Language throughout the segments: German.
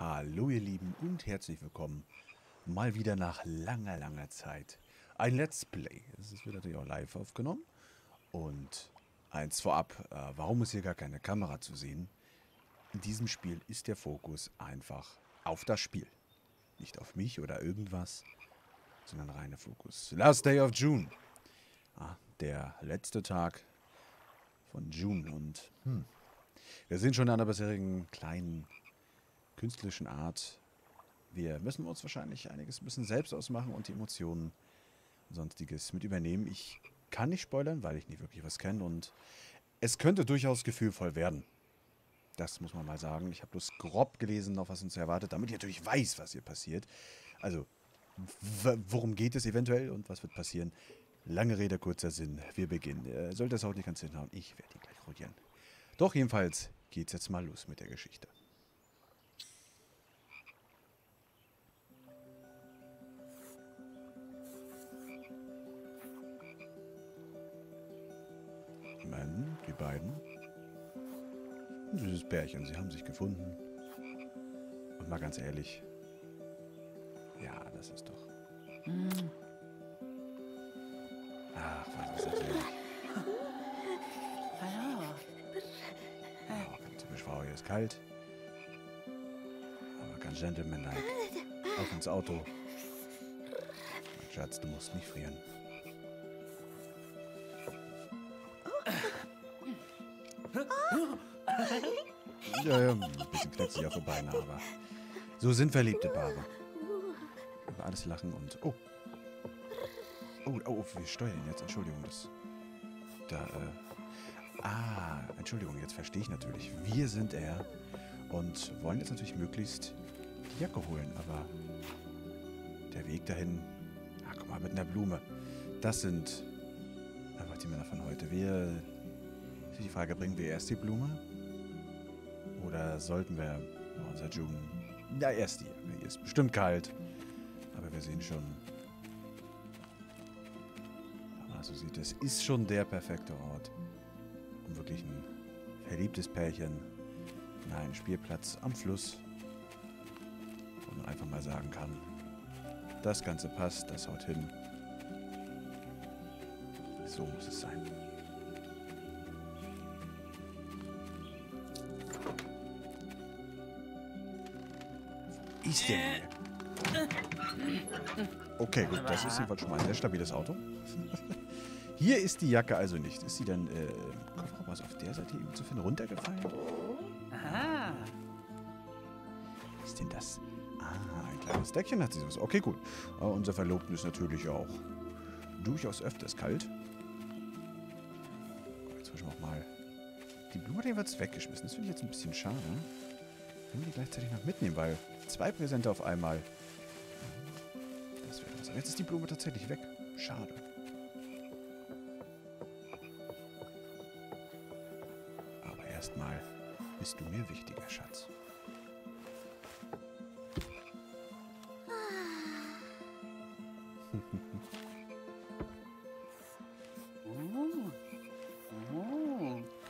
Hallo ihr Lieben und herzlich willkommen. Mal wieder nach langer, langer Zeit. Ein Let's Play. Es wird natürlich auch live aufgenommen. Und eins vorab, äh, warum ist hier gar keine Kamera zu sehen? In diesem Spiel ist der Fokus einfach auf das Spiel. Nicht auf mich oder irgendwas, sondern reiner Fokus. Last Day of June. Ah, der letzte Tag von June. Und hm, wir sind schon an der bisherigen kleinen künstlerischen Art. Wir müssen uns wahrscheinlich einiges ein bisschen selbst ausmachen und die Emotionen und sonstiges mit übernehmen. Ich kann nicht spoilern, weil ich nicht wirklich was kenne und es könnte durchaus gefühlvoll werden. Das muss man mal sagen. Ich habe bloß grob gelesen, auf was uns erwartet, damit ich natürlich weiß, was hier passiert. Also, worum geht es eventuell und was wird passieren? Lange Rede, kurzer Sinn. Wir beginnen. Äh, sollte es auch nicht ganz hinhauen, ich werde ihn gleich rotieren. Doch jedenfalls geht's jetzt mal los mit der Geschichte. Mann, die beiden. Ein süßes Pärchen, sie haben sich gefunden. Und mal ganz ehrlich, ja, das ist doch. Ach, was ist das denn? Hallo. Oh, ganz typisch Frau, hier ist kalt. Aber ganz gentlemanlike. Auf ins Auto. Mein Schatz, du musst nicht frieren. Ja, ein bisschen knetzig auf die Beine, aber so sind verliebte Paare. Über alles lachen und... Oh. Oh, oh, wir steuern jetzt. Entschuldigung, das... Da, äh... Ah, Entschuldigung, jetzt verstehe ich natürlich. Wir sind er und wollen jetzt natürlich möglichst die Jacke holen, aber der Weg dahin... Ah, guck mal, mit einer Blume. Das sind einfach die Männer von heute. Wir... Die Frage, bringen wir erst die Blume? Oder sollten wir oh, unser June... Ja, erst Jacke. Hier ist bestimmt kalt. Aber wir sehen schon... Aber so sieht es. Ist schon der perfekte Ort. Um wirklich ein verliebtes Pärchen in einen Spielplatz am Fluss, wo man einfach mal sagen kann, das Ganze passt, das haut hin. So muss es sein. Ist denn hier? Okay, gut, das ist jedenfalls schon mal ein sehr stabiles Auto. Hier ist die Jacke also nicht. Ist sie dann äh, Kofferraum was auf der Seite eben zu finden? Runtergefallen? Aha. Was ist denn das? Ah, ein kleines Deckchen hat sie so. Okay, gut. Aber unser Verlobten ist natürlich auch durchaus öfters kalt. Jetzt muss ich auch mal... Die Blume, die wird weggeschmissen. Das finde ich jetzt ein bisschen schade. Können wir die gleichzeitig noch mitnehmen, weil zwei Präsente auf einmal... Das wäre was. Aber jetzt ist die Blume tatsächlich weg. Schade. Aber erstmal bist du mir wichtiger, Schatz.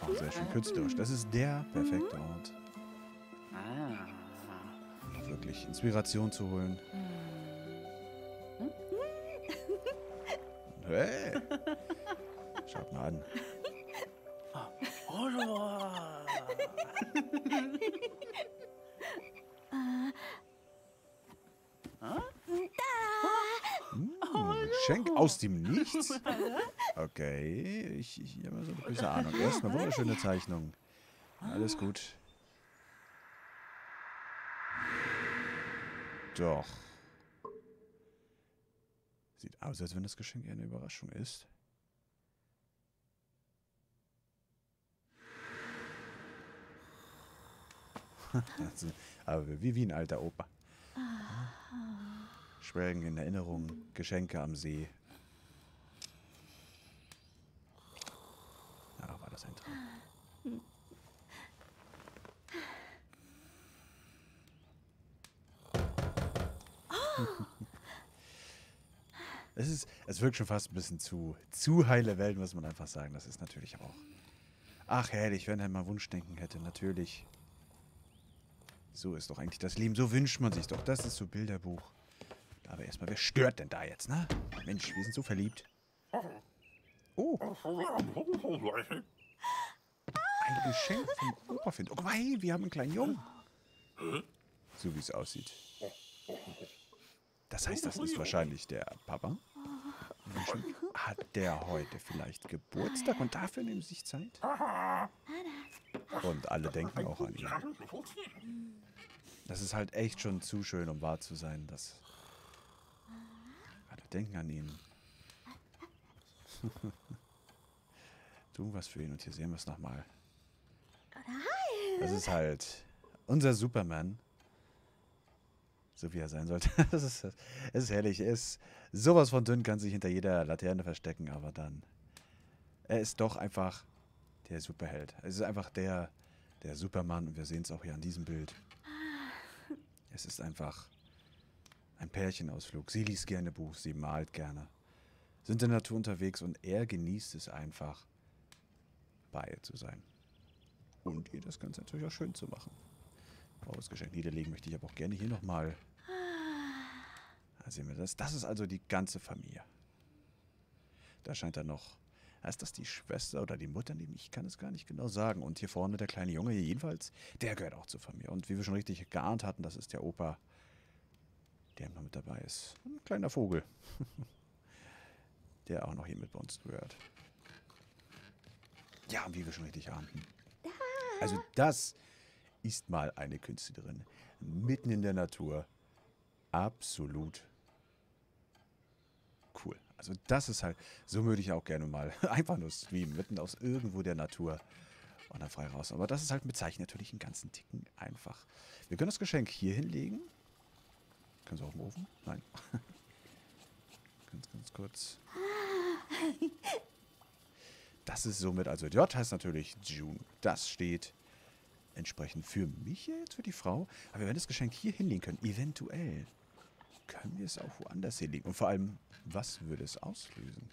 Auch sehr schön künstlerisch. Das ist der perfekte Ort, Ah. um wirklich Inspiration zu holen. Hey! Schaut mal an. Hallo. Hm, Geschenk aus dem Nichts? Okay, ich, ich habe so eine gewisse Ahnung. Erstmal wunderschöne Zeichnung. Alles gut. Doch. Sieht aus, als wenn das Geschenk eher eine Überraschung ist. Also, aber wie, wie ein alter Opa. Schwelgen in Erinnerung, Geschenke am See. Ach, war das ein Traum. Es wirkt schon fast ein bisschen zu, zu heile Welt, muss man einfach sagen. Das ist natürlich auch. Ach, herrlich, wenn er mal Wunschdenken hätte, natürlich. So ist doch eigentlich das Leben. So wünscht man sich doch. Das ist so Bilderbuch. Aber erstmal, wer stört denn da jetzt, ne? Mensch, wir sind so verliebt. Oh, ein Geschenk vom Opa findet. Oh, hey, wir haben einen kleinen Jungen. So wie es aussieht. Das heißt, das ist wahrscheinlich der Papa. Hat der heute vielleicht Geburtstag und dafür nehmen sie sich Zeit? Und alle denken auch an ihn. Das ist halt echt schon zu schön, um wahr zu sein, dass alle denken an ihn. Tun was für ihn und hier sehen wir es nochmal. Das ist halt unser Superman. So wie er sein sollte. Das ist, es ist herrlich. Er ist sowas von dünn, kann sich hinter jeder Laterne verstecken, aber dann. Er ist doch einfach der Superheld. Es ist einfach der, der Supermann und wir sehen es auch hier an diesem Bild. Es ist einfach ein Pärchenausflug. Sie liest gerne Buch, sie malt gerne. Sind in der Natur unterwegs und er genießt es einfach, bei ihr zu sein. Und ihr das Ganze natürlich auch schön zu machen. Blaues Geschenk niederlegen möchte ich aber auch gerne hier nochmal. Da sehen wir das. Das ist also die ganze Familie. Da scheint er noch. Ist das die Schwester oder die Mutter neben? Ich kann es gar nicht genau sagen. Und hier vorne der kleine Junge hier jedenfalls, der gehört auch zur Familie. Und wie wir schon richtig geahnt hatten, das ist der Opa, der noch mit dabei ist. Ein kleiner Vogel. der auch noch hier mit bei uns gehört. Ja, wie wir schon richtig ahnten. Also das ist mal eine Künstlerin. Mitten in der Natur. Absolut cool. Also das ist halt, so würde ich auch gerne mal einfach nur streamen, mitten aus irgendwo der Natur und dann frei raus. Aber das ist halt mit Zeichen natürlich einen ganzen Ticken einfach. Wir können das Geschenk hier hinlegen. Können Sie auf dem Ofen? Nein. ganz, ganz kurz. Das ist somit, also J heißt natürlich June. Das steht entsprechend für mich jetzt, für die Frau. Aber wir werden das Geschenk hier hinlegen können. Eventuell können wir es auch woanders hinlegen. Und vor allem, was würde es auslösen?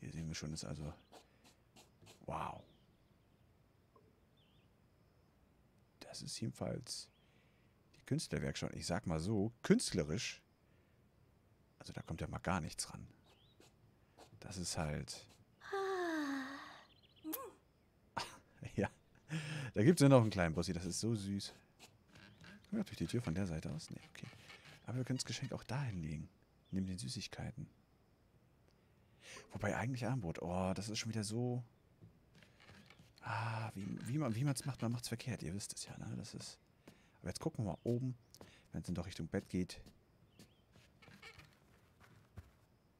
Hier sehen wir schon, ist also... Wow. Das ist jedenfalls die Künstlerwerkstatt. Ich sag mal so, künstlerisch. Also da kommt ja mal gar nichts ran. Das ist halt... ja. Da gibt es ja noch einen kleinen Bossi. Das ist so süß. Wir durch die Tür von der Seite aus? Nee, okay. Aber wir können das Geschenk auch da hinlegen. Neben den Süßigkeiten. Wobei eigentlich Armbrot. Oh, das ist schon wieder so... Ah, wie, wie man es macht, man macht es verkehrt. Ihr wisst es ja, ne? Das ist... Aber jetzt gucken wir mal oben, wenn es dann doch Richtung Bett geht.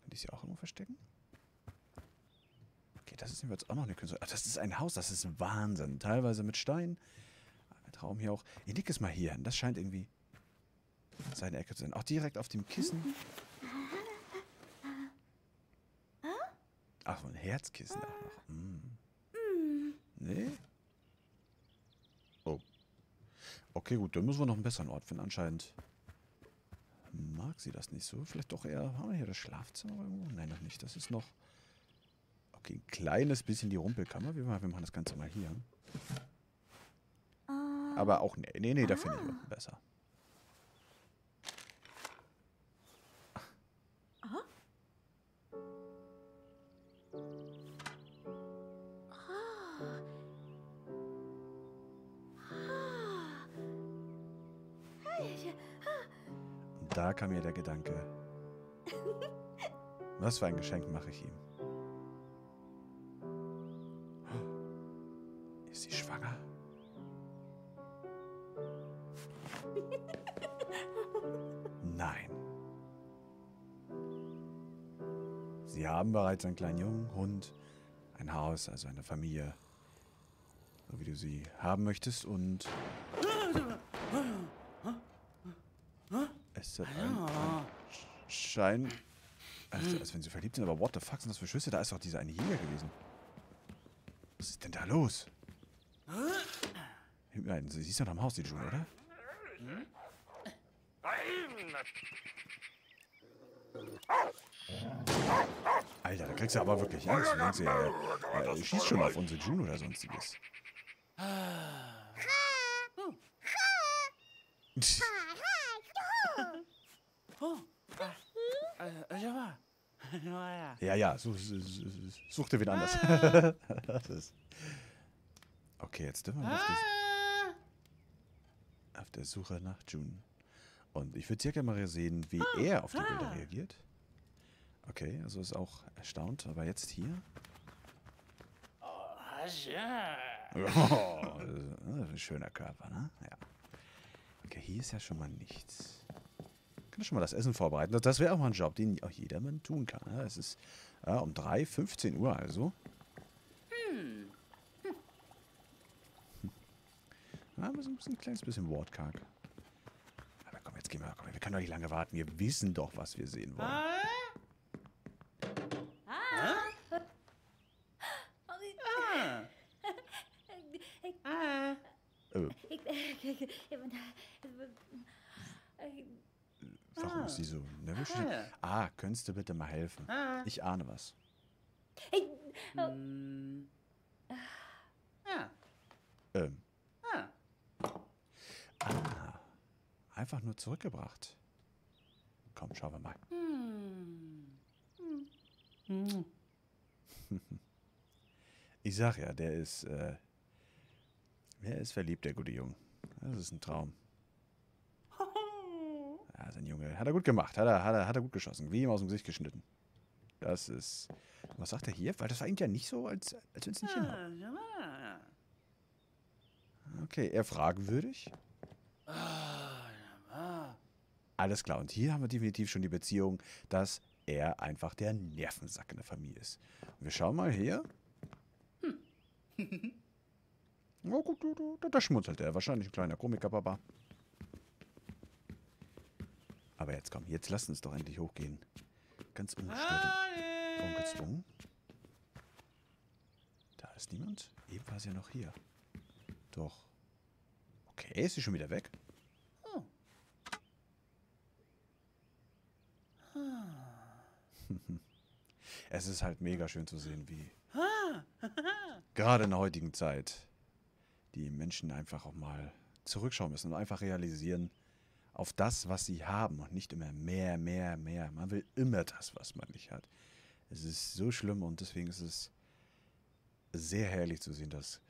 Könnte ich sie auch irgendwo verstecken? Okay, das ist jetzt auch noch eine Künstlerin. Ach, das ist ein Haus, das ist Wahnsinn. Teilweise mit Stein. Mit Raum hier auch. Ich leg es mal hier hin. Das scheint irgendwie seine Ecke zu sein. Auch direkt auf dem Kissen. Ach, ein Herzkissen auch noch. Mm. Nee? Oh. Okay, gut, dann müssen wir noch einen besseren Ort finden. Anscheinend mag sie das nicht so. Vielleicht doch eher. Haben wir hier das Schlafzimmer irgendwo? Nein, noch nicht. Das ist noch. Okay, ein kleines bisschen die Rumpelkammer. Wir machen das Ganze mal hier. Aber auch, nee, nee, nee, da finde ich unten besser. Und da kam mir der Gedanke, was für ein Geschenk mache ich ihm? Bereits einen kleinen Jungen, Hund, ein Haus, also eine Familie, so wie du sie haben möchtest und es hat ein, ein Schein, als, wenn sie verliebt sind, aber what the fuck sind das für Schüsse? Da ist doch dieser eine Jäger gewesen. Was ist denn da los? Nein, sie ist doch am Haus, die June, oder? Alter, da kriegst du aber wirklich Angst. Du denkst, er, er schießt schon auf unsere June oder sonstiges. Ja. Ja, ja. Ja, ja, such, such, dir wieder anders. das okay, jetzt dürfen wir mal auf, der, auf der Suche nach June. Und ich würde sehr gerne mal sehen, wie er auf die Bilder reagiert. Okay, also ist auch erstaunt, aber jetzt hier. Ah, ja. Oh, schöner Körper, ne? Ja. Okay, hier ist ja schon mal nichts. Kann schon mal das Essen vorbereiten. Das- wäre auch mal ein Job, den auch jedermann tun kann. Ne? Es ist ja, um 3, 15 Uhr also. Hm. Ja, ein, bisschen, ein kleines bisschen wortkarg. Aber komm, jetzt gehen wir. Komm, wir können doch nicht lange warten. Wir wissen doch, was wir sehen wollen. Ah. Ah. Äh, Ik, ik, ik, ik ben- ik- warum ist die nervös? Ah. Ah, könntest du bitte mal helfen? Ah. Ich ahne was. ik- Hm. Ah. Ähm, Ah. ah. Einfach nur zurückgebracht. Komm, schauen wir mal. Hm. Hm. Ich sag ja, der ist, äh, der ist verliebt, der gute Junge. Das ist ein Traum. Sein Junge. Hat er gut gemacht. Hat er, hat er, hat er gut geschossen. Wie ihm aus dem Gesicht geschnitten. Das ist. Was sagt er hier? Weil das war eigentlich ja nicht so, als, als wenn es nicht. Ah, ja. Okay, eher fragwürdig. Ah, ja. Alles klar. Und hier haben wir definitiv schon die Beziehung, dass er einfach der Nervensack in der Familie ist. Und wir schauen mal hier. Oh, gut, da, da, da schmunzelt er. Wahrscheinlich ein kleiner Komiker-Papa. Aber jetzt komm, jetzt lasst uns doch endlich hochgehen. Ganz ungestört ungezwungen. Da ist niemand. Eben war sie ja noch hier. Doch. Okay, ist sie schon wieder weg? Oh. Es ist halt mega schön zu sehen, wie gerade in der heutigen Zeit die Menschen einfach auch mal zurückschauen müssen und einfach realisieren auf das, was sie haben und nicht immer mehr, mehr, mehr. Man will immer das, was man nicht hat. Es ist so schlimm und deswegen ist es sehr herrlich zu sehen, dass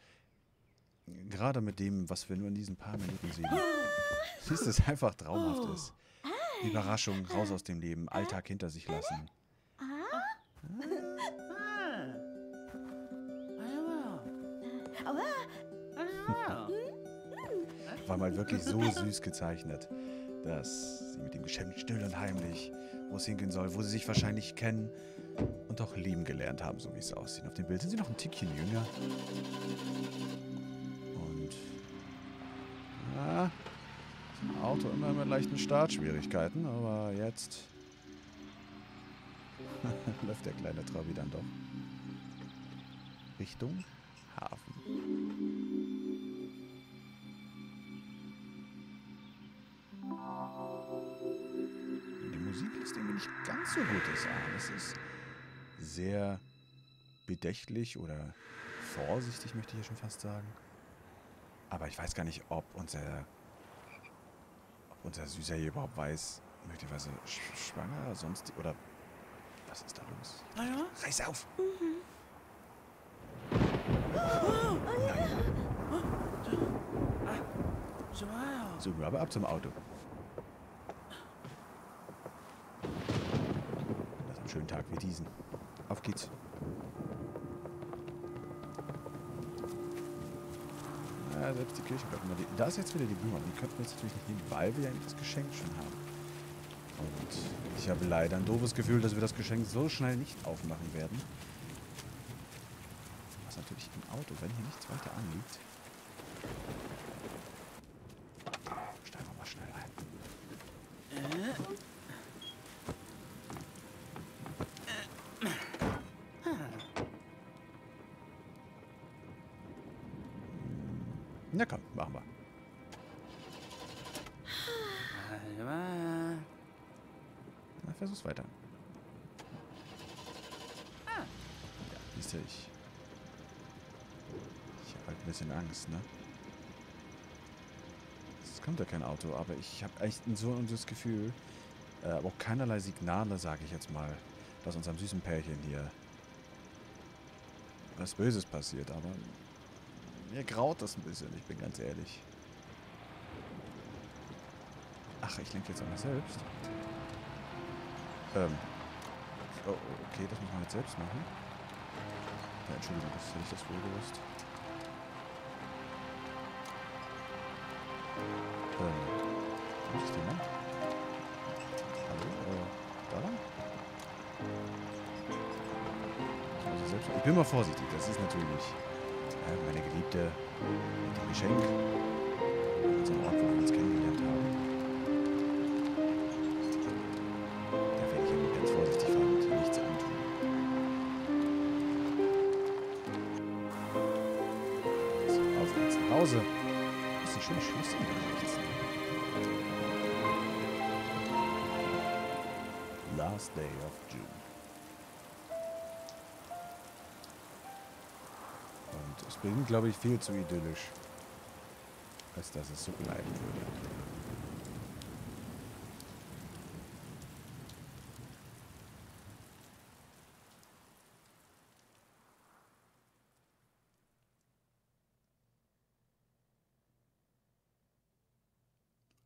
gerade mit dem, was wir nur in diesen paar Minuten sehen, dass es einfach traumhaft ist. Überraschung, raus aus dem Leben, Alltag hinter sich lassen. Ah. Ah, war mal wirklich so süß gezeichnet, dass sie mit dem Geschenk still und heimlich, wo es hingehen soll, wo sie sich wahrscheinlich kennen und auch lieben gelernt haben, so wie es aussieht. Auf dem Bild sind sie noch ein Tickchen jünger. Und ja, das Auto immer mit leichten Startschwierigkeiten, aber jetzt läuft der kleine Trabi dann doch Richtung Hafen. Ganz so Gutes an. Es ist sehr bedächtlich oder vorsichtig, möchte ich ja schon fast sagen. Aber ich weiß gar nicht, ob unser, ob unser Süßer hier überhaupt weiß, möglicherweise sch schwanger, sonst oder was ist da los? Ah, ja. Reiß auf! Ah, ja. So, aber ab zum Auto. Das am schönen Tag wie diesen. Auf geht's. Ja, selbst die Kirchenglocken. Da ist jetzt wieder die Blume. Die könnten wir jetzt natürlich nicht nehmen, weil wir ja das Geschenk schon haben. Und ich habe leider ein doofes Gefühl, dass wir das Geschenk so schnell nicht aufmachen werden. Was natürlich im Auto, wenn hier nichts weiter anliegt. Steigen wir mal schnell ein. Na bisschen Angst, ne? Es kommt ja kein Auto, aber ich habe echt so das Gefühl, äh, aber auch keinerlei Signale, sage ich jetzt mal, dass unserem süßen Pärchen hier was Böses passiert, aber mir graut das ein bisschen, ich bin ganz ehrlich. Ach, ich lenke jetzt auch noch selbst. Ähm. Oh, okay, das muss man jetzt selbst machen. Ja, Entschuldigung, das hätte ich das wohl gewusst. Ist der Mann? Hallo? Äh, da? Also selbst, ich bin mal vorsichtig, das ist natürlich äh, meine Geliebte mit dem Geschenk. An unserem Ort, wo wir uns kennengelernt haben. Da werde ich immer ganz vorsichtig fahren und nichts antun. So, auf geht's nach Hause. Das ist ein schönes Schloss der rechts. Last day of June. Und es bin, glaube ich, viel zu idyllisch, als dass es so bleiben würde.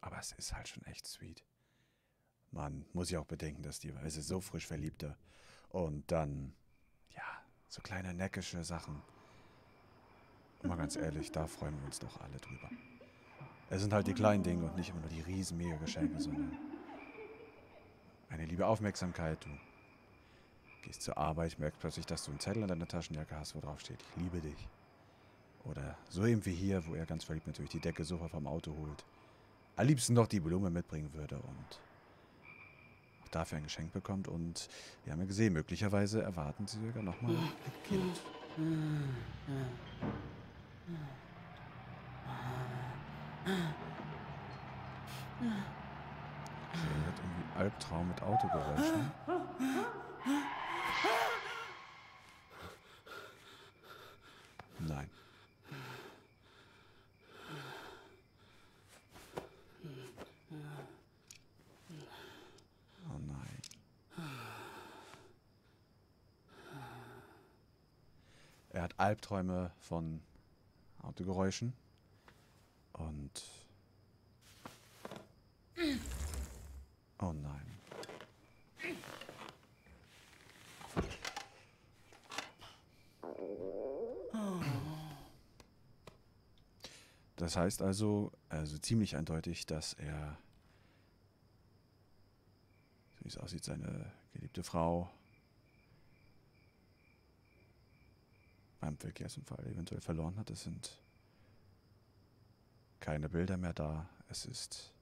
Aber es ist halt schon echt sweet. Man muss ja auch bedenken, dass die Weise so frisch verliebte. Und dann, ja, so kleine neckische Sachen. Und mal ganz ehrlich, da freuen wir uns doch alle drüber. Es sind halt die kleinen Dinge und nicht immer nur die riesen mega Geschenke, sondern eine liebe Aufmerksamkeit. Du gehst zur Arbeit, merkst plötzlich, dass du einen Zettel in deiner Taschenjacke hast, wo drauf steht, ich liebe dich. Oder so eben wie hier, wo er ganz verliebt natürlich die Decke Sofa vom Auto holt. Am liebsten noch die Blume mitbringen würde und dafür ein Geschenk bekommt. Und wir haben ja gesehen, möglicherweise erwarten sie sogar nochmal ein Kind. Okay, hat irgendwie Albtraum mit Autogeräuschen. Nein. Oh nein. Er hat Albträume von Autogeräuschen. Und. Oh nein. Das heißt also, also ziemlich eindeutig, dass er, so wie es aussieht, seine geliebte Frau beim Verkehrsunfall eventuell verloren hat. Es sind keine Bilder mehr da. Es ist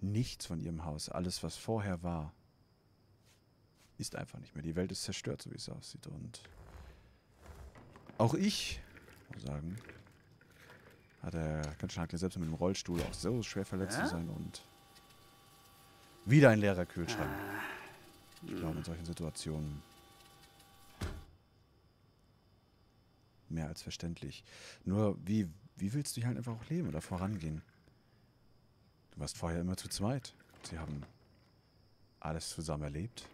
nichts von ihrem Haus. Alles, was vorher war, ist einfach nicht mehr. Die Welt ist zerstört, so wie es aussieht. Und auch ich, muss sagen, hat er ganz schön selbst mit dem Rollstuhl auch so schwer verletzt zu sein und wieder ein leerer Kühlschrank. Ich glaube, in solchen Situationen mehr als verständlich. Nur, wie, wie willst du hier halt einfach auch leben oder vorangehen? Du warst vorher immer zu zweit. Sie haben alles zusammen erlebt.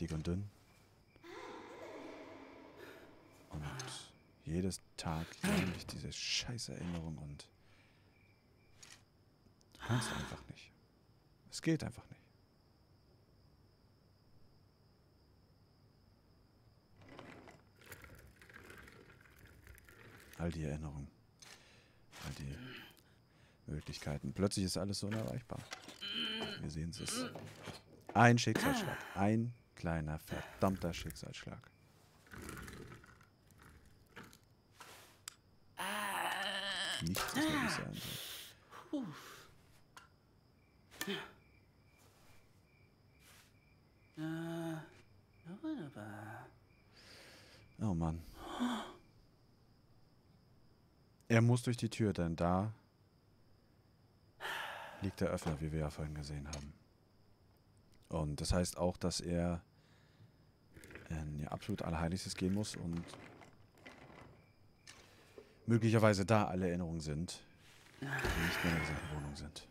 Dick und dünn. Und jedes Tag jährlich diese scheiß Erinnerung und du kannst einfach nicht. Es geht einfach nicht. All die Erinnerungen. All die Möglichkeiten. Plötzlich ist alles so unerreichbar. Wir sehen es. Ein Schicksalsschlag. Ein kleiner, verdammter Schicksalsschlag. Nichts ist wirklich sein soll. Ja, wunderbar. Oh Mann. Er muss durch die Tür, denn da liegt der Öffner, wie wir ja vorhin gesehen haben. Und das heißt auch, dass er in ihr absolut Allerheiligstes gehen muss und möglicherweise da alle Erinnerungen sind, die nicht mehr in dieser Wohnung sind.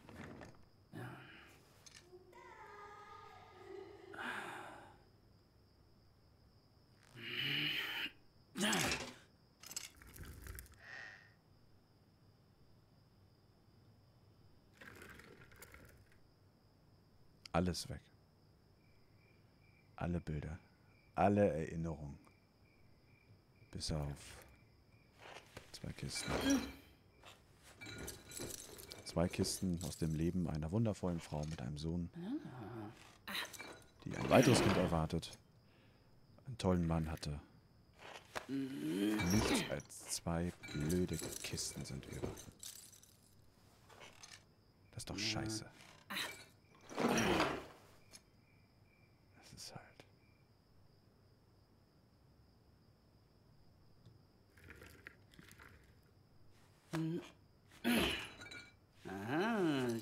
Alles weg. Alle Bilder. Alle Erinnerungen. Bis auf zwei Kisten. Zwei Kisten aus dem Leben einer wundervollen Frau mit einem Sohn, die ein weiteres Kind erwartet, einen tollen Mann hatte. Nichts als zwei blöde Kisten sind über. Das ist doch scheiße. Das ist halt.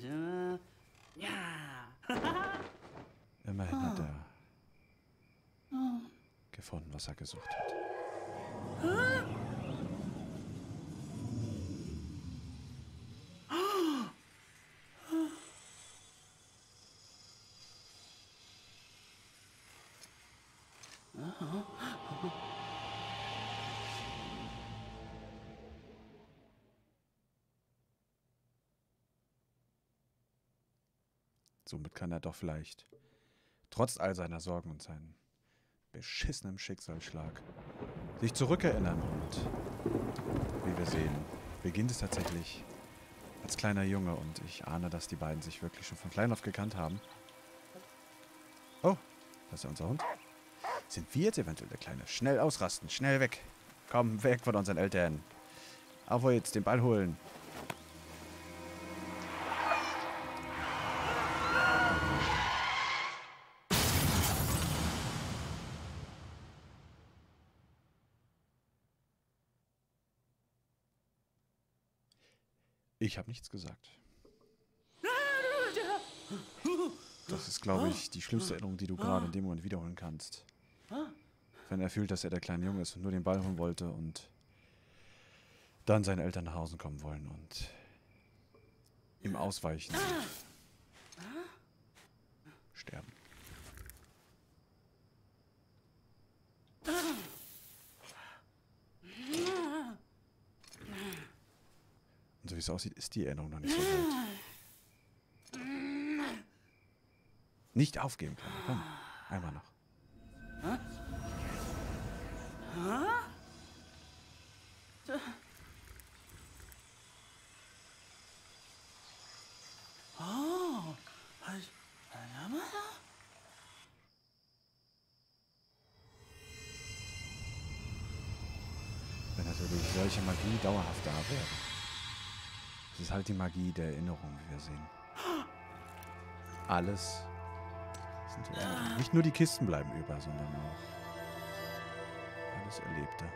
So. Ja. Immerhin hat er gefunden, was er gesucht hat. Somit kann er doch vielleicht, trotz all seiner Sorgen und seinem beschissenen Schicksalsschlag, sich zurückerinnern. Und wie wir sehen, beginnt es tatsächlich als kleiner Junge und ich ahne, dass die beiden sich wirklich schon von klein auf gekannt haben. Oh, das ist ja unser Hund. Sind wir jetzt eventuell der Kleine? Schnell ausrasten, schnell weg. Komm, weg von unseren Eltern. Auf jetzt, den Ball holen. Ich habe nichts gesagt. Das ist, glaube ich, die schlimmste Erinnerung, die du gerade in dem Moment wiederholen kannst. Wenn er fühlt, dass er der kleine Junge ist und nur den Ball holen wollte und dann seine Eltern nach Hause kommen wollen und ihm ausweichen und sterben. Und so wie es aussieht, ist die Erinnerung noch nicht so weit. Nicht aufgeben können. Komm, einmal noch. Oh. Was? Warte mal. Wenn natürlich solche Magie dauerhaft da wäre. Es ist halt die Magie der Erinnerung, wie wir sehen. Alles sind. Nicht nur die Kisten bleiben über, sondern auch alles Erlebte.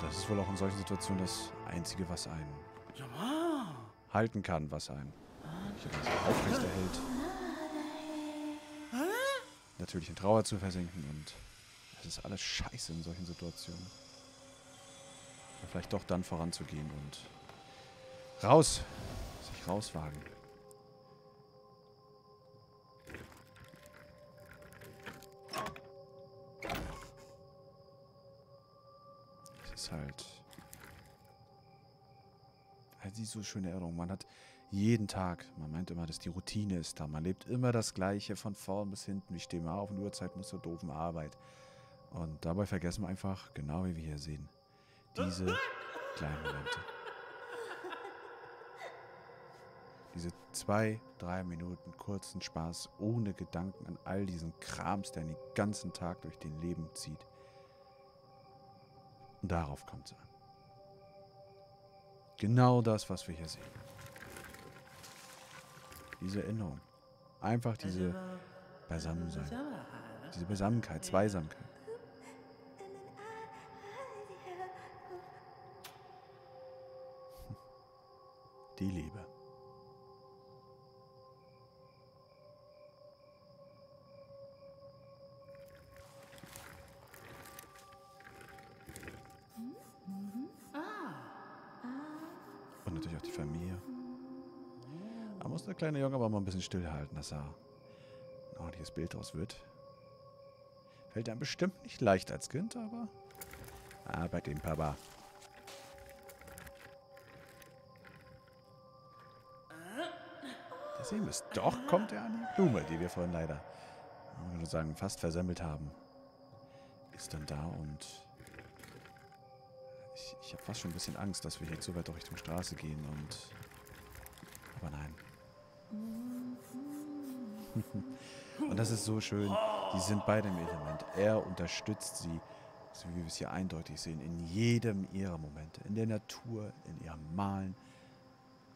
Das ist wohl auch in solchen Situationen das Einzige, was einen halten kann, was einen aufrechterhält. Natürlich in Trauer zu versinken und es ist alles scheiße in solchen Situationen. Aber vielleicht doch dann voranzugehen und raus, sich rauswagen. Es ist halt halt die so schöne Erinnerung. Man hat jeden Tag, man meint immer, dass die Routine ist da. Man lebt immer das Gleiche von vorn bis hinten. Ich stehe mal auf und Uhrzeit muss zur doofen Arbeit. Und dabei vergessen wir einfach, genau wie wir hier sehen, diese kleinen Momente. Diese zwei, drei Minuten kurzen Spaß ohne Gedanken an all diesen Krams, der den ganzen Tag durch den Leben zieht. Und darauf kommt es an. Genau das, was wir hier sehen. Diese Erinnerung. Einfach diese Beisammensein. Diese Beisammenkeit, Zweisamkeit. die Liebe. Und natürlich auch die Familie. Da muss der kleine Junge aber mal ein bisschen stillhalten, dass er ein ordentliches Bild draus wird. Fällt einem bestimmt nicht leicht als Kind, aber... Bei dem Papa. Da sehen wir es. Doch kommt er an die Blume, die wir vorhin leider, man sagen, fast versemmelt haben. Ist dann da und... Habe fast schon ein bisschen Angst, dass wir hier zu weit Richtung Straße gehen und... Aber nein. und das ist so schön. Die sind beide im Element. Er unterstützt sie, so wie wir es hier eindeutig sehen, in jedem ihrer Momente. In der Natur, in ihrem Malen.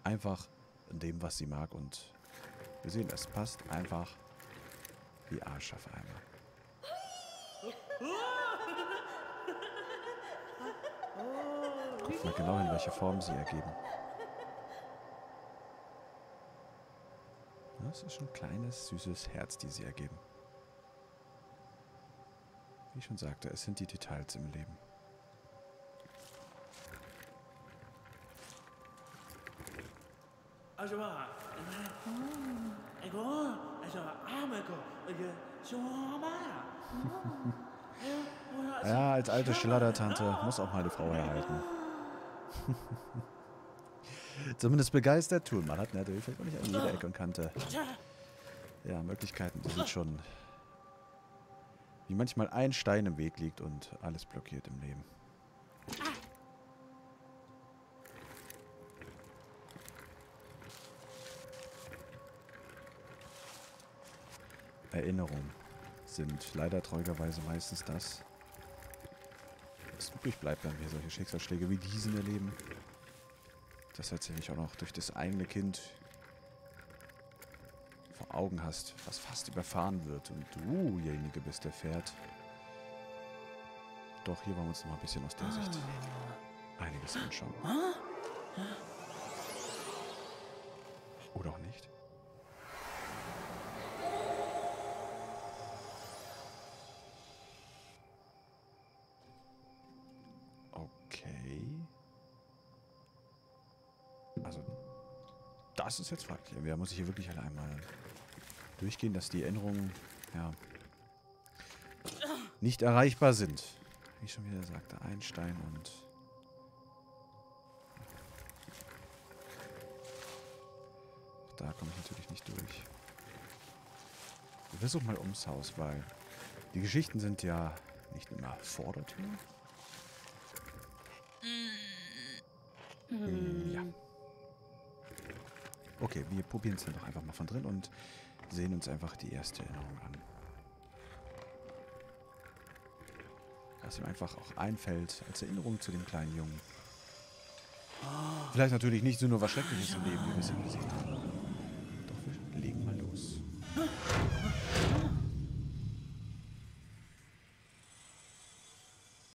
Einfach in dem, was sie mag. Und wir sehen, es passt einfach wie Arsch auf einmal. Guckt mal genau hin, welche Form sie ergeben. Das ist ein kleines, süßes Herz, die sie ergeben. Wie ich schon sagte, es sind die Details im Leben. Also, ja, als alte Schladdertante muss auch mal die Frau erhalten. Zumindest begeistert tun. Man hat natürlich vielleicht auch nicht an jeder Ecke und Kante. Ja, Möglichkeiten, die sind schon... Wie manchmal ein Stein im Weg liegt und alles blockiert im Leben. Erinnerungen sind leider traurigerweise meistens das, was übrig bleibt, wenn wir solche Schicksalsschläge wie diesen erleben. Das tatsächlich auch noch durch das eigene Kind vor Augen hast, was fast überfahren wird und du derjenige bist, der fährt. Doch hier wollen wir uns noch mal ein bisschen aus der Sicht einiges anschauen. Oder auch nicht. Das ist jetzt fraglich. Wer muss ich hier wirklich alle einmal durchgehen, dass die Erinnerungen, ja, nicht erreichbar sind. Wie ich schon wieder sagte, ein Stein und... Auch Da komme ich natürlich nicht durch. Wir versuchen mal ums Haus, weil die Geschichten sind ja nicht immer vor der Tür. Hm, Ja. Okay, wir probieren es dann doch einfach mal von drin und sehen uns einfach die erste Erinnerung an. Was ihm einfach auch einfällt als Erinnerung zu dem kleinen Jungen. Vielleicht natürlich nicht so nur was Schreckliches im Leben, wie wir es ja gesehen haben.